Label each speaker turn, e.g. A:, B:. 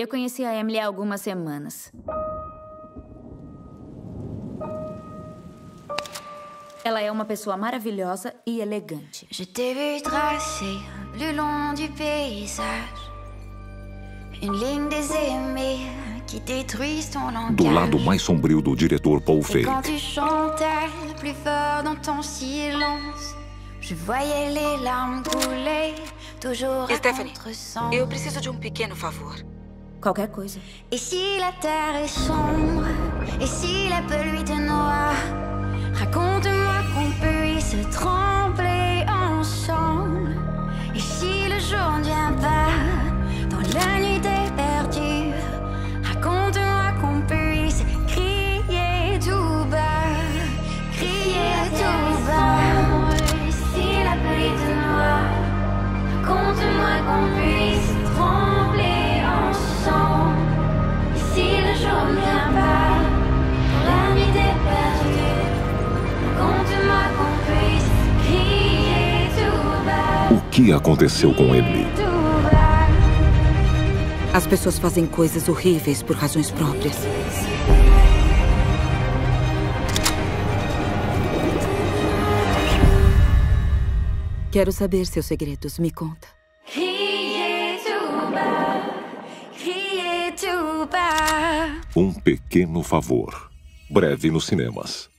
A: Eu conheci a Emily há algumas semanas. Ela é uma pessoa maravilhosa e elegante.
B: Je t'ai vu tracer le long du paysage une ligne des aimés qui détruisent ton langage.
C: Do lado mais sombrio do diretor Paul Feig.
B: quand tu chantais plus fort dans ton silence, je voyais les larmes couler, toujours à
D: Stephanie, eu preciso de um pequeno favor.
A: Qualquer coisa.
B: Et si la terre est sombre, et si la pluie te noie, raconte-moi qu'on puisse trembler ensemble. Et si le jour ne vient pas, dans la nuit t'es perdu, raconte-moi qu'on puisse crier tout bas, crier tout bas. Et si la pluie te noie, raconte-moi qu'on puisse
C: O que aconteceu com
B: bas.
D: As pessoas fazem coisas horríveis por razões próprias. Quero saber seus segredos. Me conta.
C: Um pequeno favor. Breve nos cinemas.